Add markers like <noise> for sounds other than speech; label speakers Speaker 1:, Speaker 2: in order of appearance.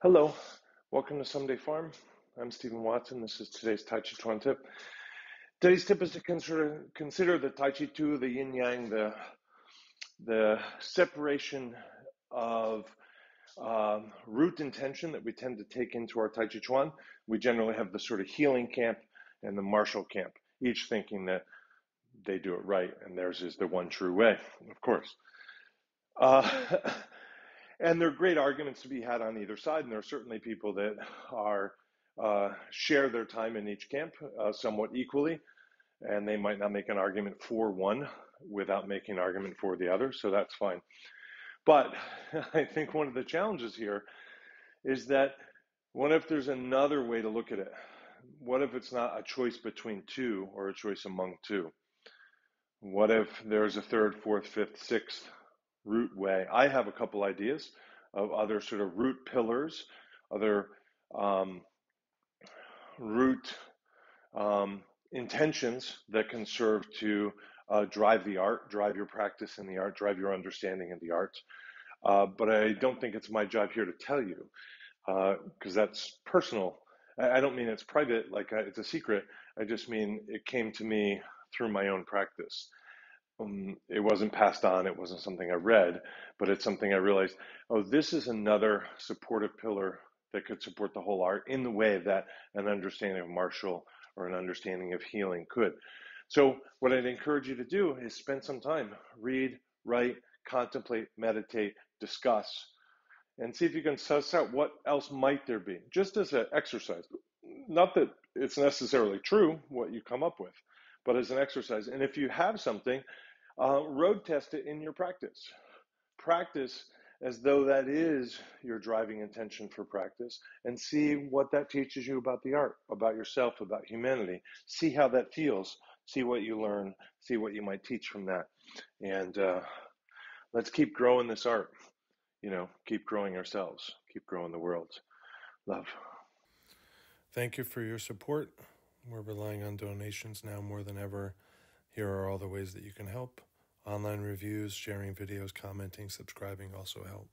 Speaker 1: Hello, welcome to Someday Farm. I'm Stephen Watson. This is today's Tai Chi Chuan tip. Today's tip is to consider, consider the Tai Chi Tu, the yin yang, the, the separation of um, root intention that we tend to take into our Tai Chi Chuan. We generally have the sort of healing camp and the martial camp, each thinking that they do it right and theirs is the one true way, of course. Uh, <laughs> And there are great arguments to be had on either side, and there are certainly people that are uh, share their time in each camp uh, somewhat equally, and they might not make an argument for one without making an argument for the other, so that's fine. But <laughs> I think one of the challenges here is that what if there's another way to look at it? What if it's not a choice between two or a choice among two? What if there's a third, fourth, fifth, sixth root way. I have a couple ideas of other sort of root pillars, other um, root um, intentions that can serve to uh, drive the art, drive your practice in the art, drive your understanding in the art. Uh, but I don't think it's my job here to tell you because uh, that's personal. I, don't mean it's private, like uh, it's a secret. I just mean it came to me through my own practice um, it wasn't passed on, it wasn't something I read, but it's something I realized, oh, this is another supportive pillar that could support the whole art in the way that an understanding of martial or an understanding of healing could. So, what I'd encourage you to do is spend some time, read, write, contemplate, meditate, discuss, and see if you can suss out what else might there be, just as an exercise. Not that it's necessarily true what you come up with, but as an exercise. And if you have something, uh, road test it in your practice. Practice as though that is your driving intention for practice and see what that teaches you about the art, about yourself, about humanity. See how that feels. See what you learn. See what you might teach from that. And uh, let's keep growing this art. You know, keep growing ourselves, keep growing the world. Love.
Speaker 2: Thank you for your support. We're relying on donations now more than ever. Here are all the ways that you can help. Online reviews, sharing videos, commenting, subscribing also help.